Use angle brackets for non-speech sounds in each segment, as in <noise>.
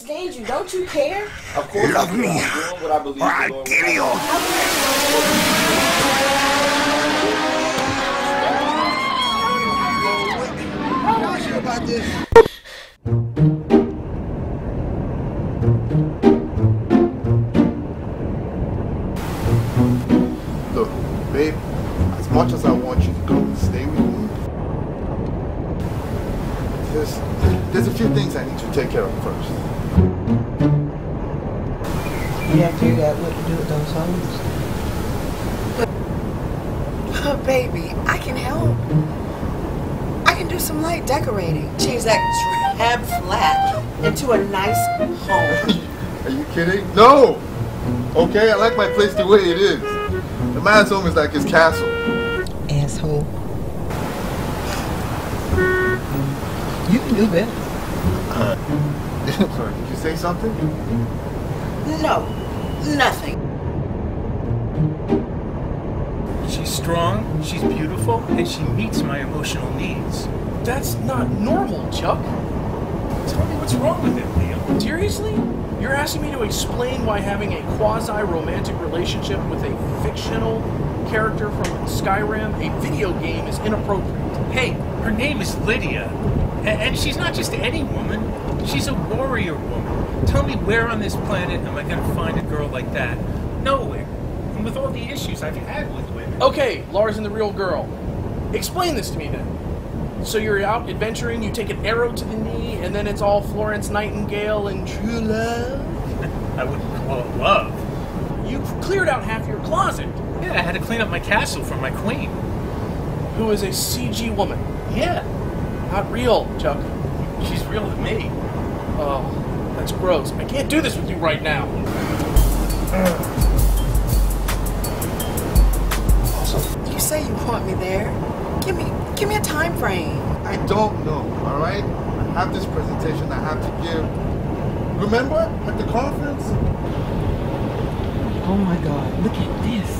understand you. Don't you care? Of course, Love me, I'm what I believe or I'll doing kill you. I- I'm not sure about this. There's, there's a few things I need to take care of first. You have to figure out what to do with those homes. Oh, baby, I can help. I can do some light decorating. Change that drab flat into a nice home. Are you kidding? No! Okay, I like my place the way it is. The man's home is like his castle. You can do better. Uh, <laughs> sorry, did you say something? No, nothing. She's strong, she's beautiful, and she meets my emotional needs. That's not normal, Chuck. Tell me what's wrong with it, Liam. Seriously? You're asking me to explain why having a quasi romantic relationship with a fictional character from Skyrim, a video game, is inappropriate. Hey, her name is Lydia. And she's not just any woman, she's a warrior woman. Tell me where on this planet am I going to find a girl like that? Nowhere. And with all the issues I've had with women. Okay, Lars and the real girl. Explain this to me then. So you're out adventuring, you take an arrow to the knee, and then it's all Florence Nightingale and true love? <laughs> I wouldn't call it love. You've cleared out half your closet. Yeah, I had to clean up my castle for my queen. Who is a CG woman. Yeah, Not real, Chuck. she's real to me. Oh, that's gross. I can't do this with you right now. You say you want me there. Give me, give me a time frame. I don't know, alright? I have this presentation I have to give. Remember at the conference? Oh my god, look at this.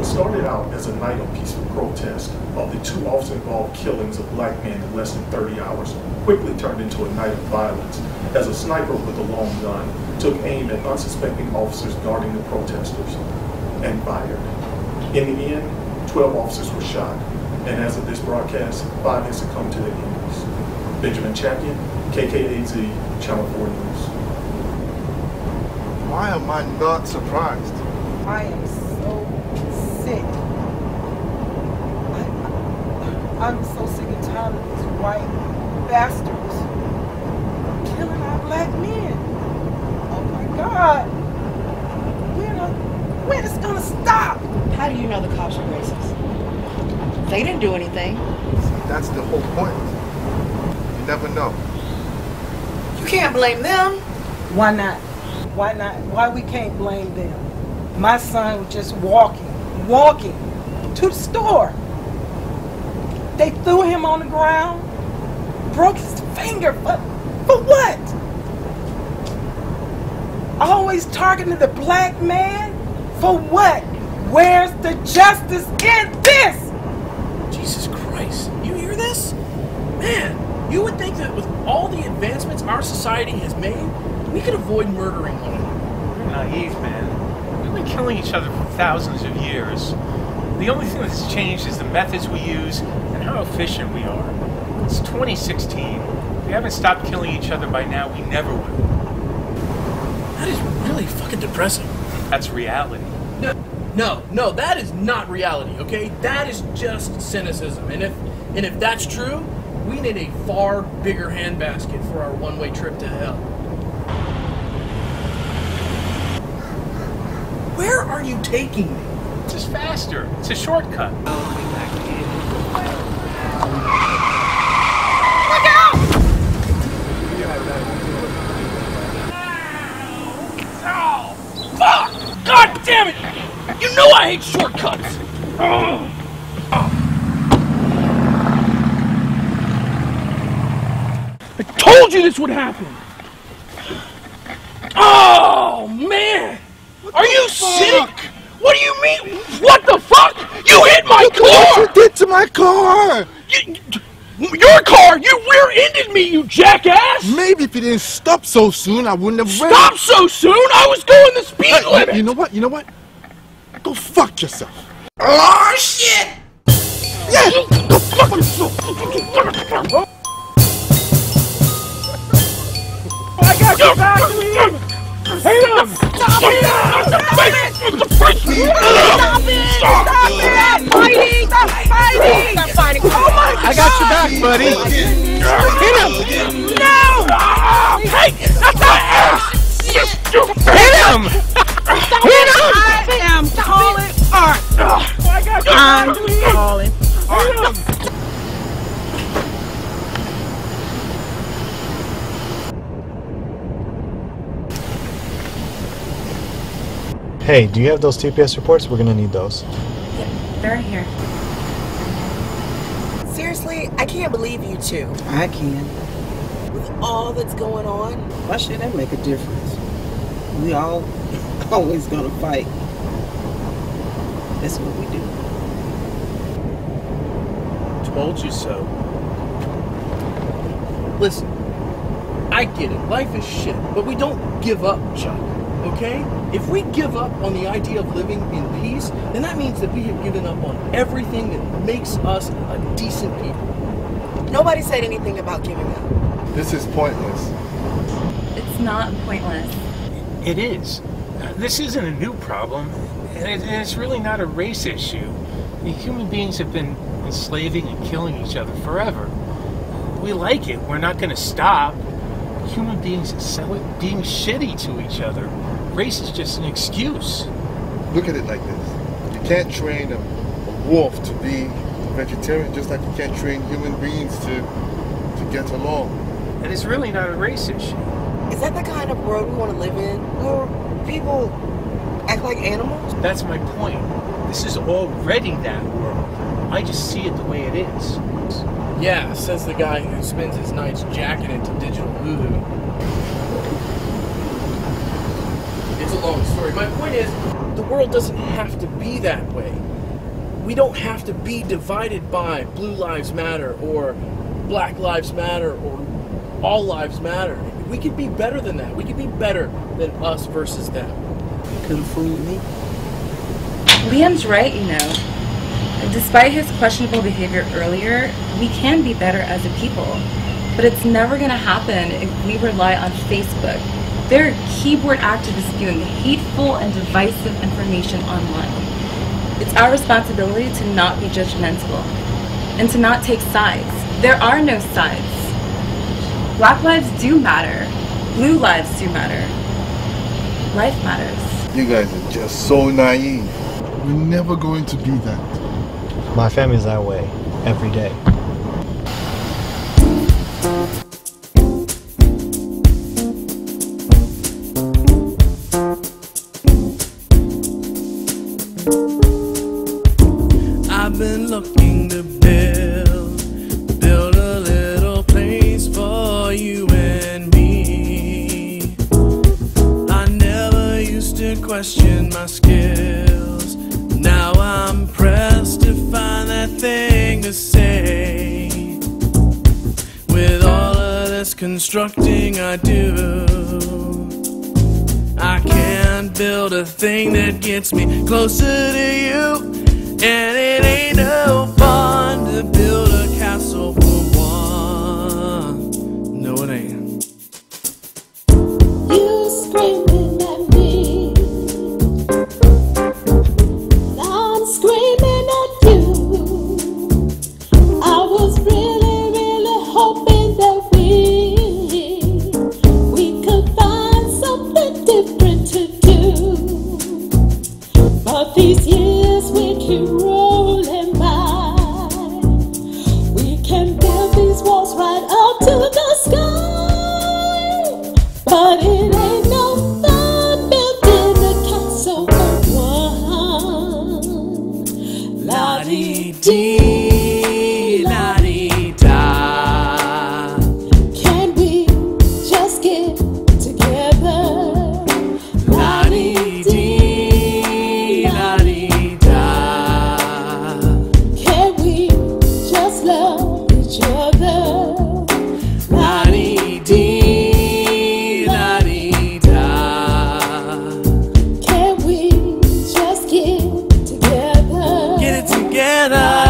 What started out as a night of peaceful protest of the two officer-involved killings of black men in less than 30 hours quickly turned into a night of violence as a sniper with a long gun took aim at unsuspecting officers guarding the protesters and fired. In the end, 12 officers were shot, and as of this broadcast, five have succumbed to their injuries. Benjamin Champion, KKAZ, Channel 4 News. Why am I not surprised? I am so sick. I, I'm so sick and tired of these white bastards killing our black men. Oh my God. When, are, when is it gonna stop? How do you know the cops are racist? They didn't do anything. That's the whole point. You never know. You can't blame them. Why not? Why not? Why we can't blame them? My son was just walking, walking to the store. They threw him on the ground, broke his finger. For, for what? Always targeting the black man? For what? Where's the justice in this? Jesus Christ. You hear this? Man, you would think that with all the advancements our society has made, we could avoid murdering one another. You're naive, man. We've been killing each other for thousands of years. The only thing that's changed is the methods we use and how efficient we are. It's 2016. If we haven't stopped killing each other by now, we never will. That is really fucking depressing. That's reality. No, no, no, that is not reality, okay? That is just cynicism. And if and if that's true, we need a far bigger handbasket for our one-way trip to hell. Where are you taking me? It's just faster. It's a shortcut. Oh fuck! God damn it! You know I hate shortcuts! I told you this would happen! Oh, man! Are you sick? What do you mean? What the fuck? You hit my What car! you did to my car? You- Your car! You rear-ended me, you jackass! Maybe if you didn't stop so soon, I wouldn't have. Stop so soon! I was going the speed Hey, limit! You know what? You know what? Go fuck yourself. Oh shit! Yeah. Go fuck yourself. I got your back, Liam! Hit him! Stop it! Stop it! Stop it! Fighting! Stop fighting! Stop fighting! Oh my God! I got your back, buddy. Hit him! No! Hey! That's not ass! Hit him! Hit him! I am calling art. I got I'm uh, calling Hit Hey, do you have those TPS reports? We're gonna need those. Yeah, They're here. Seriously, I can't believe you two. I can. With all that's going on, Why should that make a difference? We all <laughs> always gonna fight. That's what we do. Told you so. Listen, I get it. Life is shit, but we don't give up, Chuck. Okay? If we give up on the idea of living in peace, then that means that we have given up on everything that makes us a decent people. nobody said anything about giving up. This is pointless. It's not pointless. It is. Uh, This isn't a new problem, and it's really not a race issue. The Human beings have been enslaving and killing each other forever. We like it. We're not going to stop. Human beings are so being shitty to each other. Race is just an excuse. Look at it like this. You can't train a, a wolf to be a vegetarian just like you can't train human beings to to get along. And it's really not a race issue. Is that the kind of world we want to live in? Where people act like animals? That's my point. This is already that world. I just see it the way it is. Yeah, says the guy who spends his nights jacking into digital voodoo. It's a long story. My point is, the world doesn't have to be that way. We don't have to be divided by Blue Lives Matter or Black Lives Matter or All Lives Matter. We could be better than that. We could be better than us versus them. Couldn't fool me. Liam's right, you know. Despite his questionable behavior earlier, we can be better as a people. But it's never going to happen if we rely on Facebook. There are keyboard activists spewing hateful and divisive information online. It's our responsibility to not be judgmental and to not take sides. There are no sides. Black lives do matter. Blue lives do matter. Life matters. You guys are just so naive. We're never going to be that. My family's that way every day. I've been looking to build, build a little place for you and me. I never used to question my skills. Now I'm pressed to find that thing to say. With all of this constructing I do. Can't build a thing that gets me closer to you. And it ain't no fun to build a castle I.